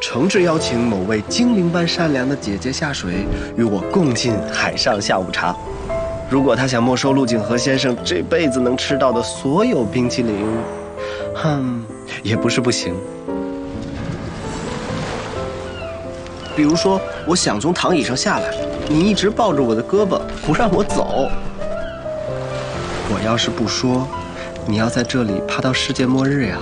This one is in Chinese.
诚挚邀请某位精灵般善良的姐姐下水，与我共进海上下午茶。如果她想没收陆景和先生这辈子能吃到的所有冰淇淋。哼，也不是不行。比如说我想从躺椅上下来，你一直抱着我的胳膊不让我走。我要是不说，你要在这里趴到世界末日呀。